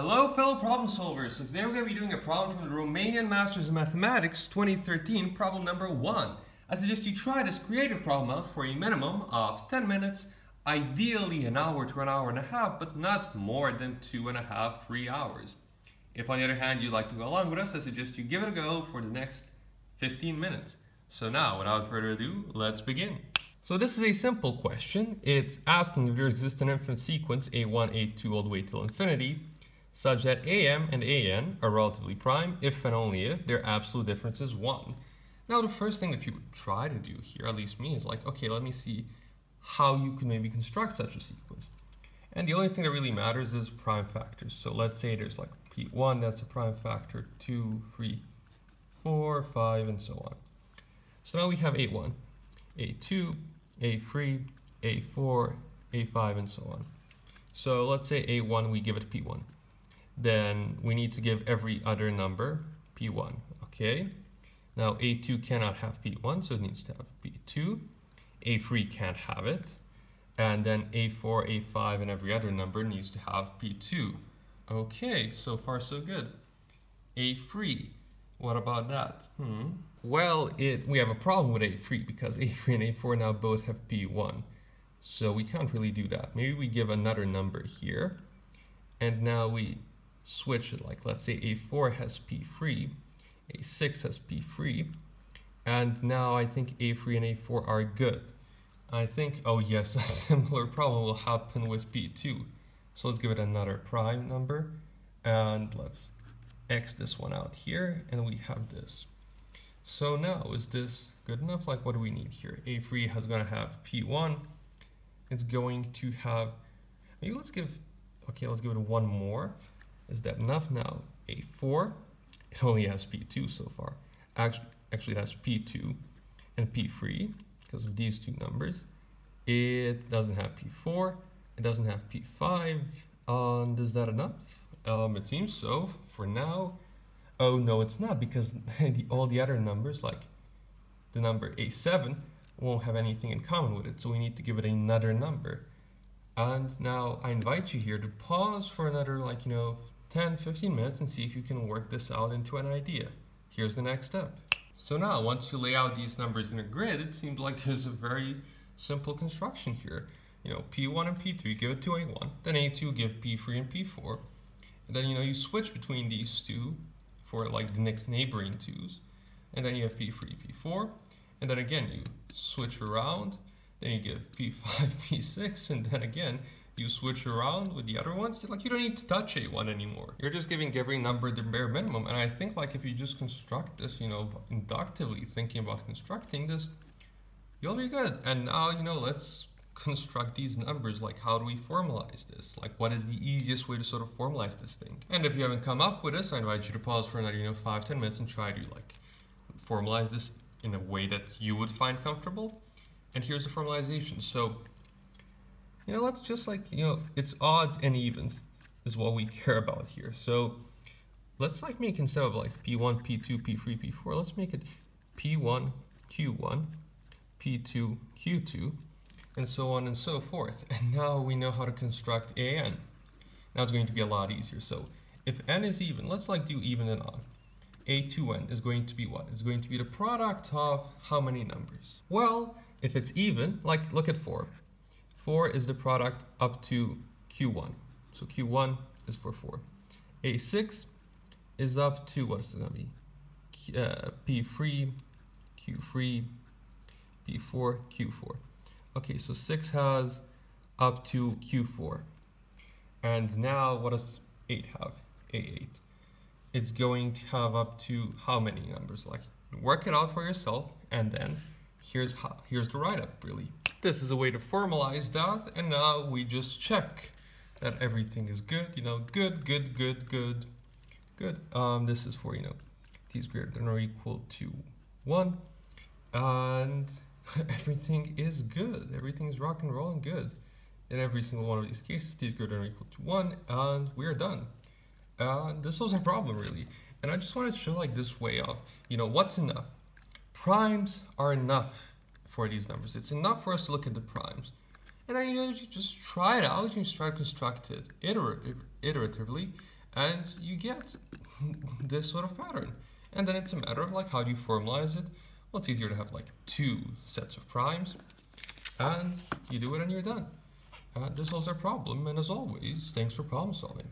Hello fellow problem solvers, so today we're going to be doing a problem from the Romanian Masters of Mathematics 2013, problem number 1. I suggest you try this creative problem out for a minimum of 10 minutes, ideally an hour to an hour and a half, but not more than two and a half, three hours. If on the other hand you'd like to go along with us, I suggest you give it a go for the next 15 minutes. So now, without further ado, let's begin. So this is a simple question. It's asking if there exists an infinite sequence, a1, a2, all the way till infinity, such that am and an are relatively prime if and only if their absolute difference is 1. Now the first thing that you would try to do here, at least me, is like, okay, let me see how you can maybe construct such a sequence. And the only thing that really matters is prime factors. So let's say there's like P1, that's a prime factor, 2, 3, 4, 5, and so on. So now we have A1, A2, A3, A4, A5, and so on. So let's say A1, we give it P1 then we need to give every other number P1, okay? Now A2 cannot have P1, so it needs to have P2. A3 can't have it. And then A4, A5, and every other number needs to have P2. Okay, so far so good. A3, what about that? Hmm. Well, it we have a problem with A3 because A3 and A4 now both have P1. So we can't really do that. Maybe we give another number here. And now we switch it like let's say a4 has p3 a6 has p3 and now I think a3 and a4 are good. I think oh yes a similar problem will happen with p2 so let's give it another prime number and let's x this one out here and we have this. So now is this good enough? Like what do we need here? A3 has going to have p1 it's going to have maybe let's give okay let's give it one more is that enough now? A4, it only has P2 so far. Actually, actually it has P2 and P3 because of these two numbers. It doesn't have P4, it doesn't have P5. Um, is that enough? Um, it seems so for now. Oh no, it's not because the, all the other numbers, like the number A7, won't have anything in common with it. So we need to give it another number. And now I invite you here to pause for another, like, you know, 10, 15 minutes and see if you can work this out into an idea. Here's the next step. So now, once you lay out these numbers in a grid, it seems like there's a very simple construction here. You know, P1 and P3 give it to A1, then A2 give P3 and P4, and then, you know, you switch between these two for like the next neighboring twos, and then you have P3, P4, and then again, you switch around, then you give P5, P6, and then again, you switch around with the other ones, like you don't need to touch A1 anymore. You're just giving every number the bare minimum. And I think like if you just construct this, you know, inductively thinking about constructing this, you'll be good. And now, you know, let's construct these numbers. Like how do we formalize this? Like what is the easiest way to sort of formalize this thing? And if you haven't come up with this, I invite you to pause for another, you know, five, 10 minutes and try to like formalize this in a way that you would find comfortable. And here's the formalization. So you know, let's just like, you know, it's odds and evens is what we care about here. So let's like make instead of like P1, P2, P3, P4, let's make it P1, Q1, P2, Q2, and so on and so forth. And now we know how to construct AN. Now it's going to be a lot easier. So if n is even, let's like do even and odd. A2n is going to be what? It's going to be the product of how many numbers? Well, if it's even, like look at 4. 4 is the product up to Q1. So Q1 is for 4. A6 is up to, what is it going to be? Uh, P3, Q3, P4, Q4. Okay, so 6 has up to Q4. And now what does 8 have? A8. It's going to have up to how many numbers? Like, work it out for yourself, and then here's how, here's the write-up, really. This is a way to formalize that, and now we just check that everything is good, you know, good, good, good, good, good. Um, this is for, you know, t is greater than or equal to 1, and everything is good. Everything is rock and roll and good. In every single one of these cases, t is greater than or equal to 1, and we are done. And this was a problem, really. And I just wanted to show like this way of, you know, what's enough? Primes are enough for these numbers. It's enough for us to look at the primes. And then you, just try it out, you just try to construct it iterative, iteratively, and you get this sort of pattern. And then it's a matter of like how do you formalize it? Well, it's easier to have like two sets of primes, and you do it and you're done. Uh, this solves our problem, and as always, thanks for problem solving.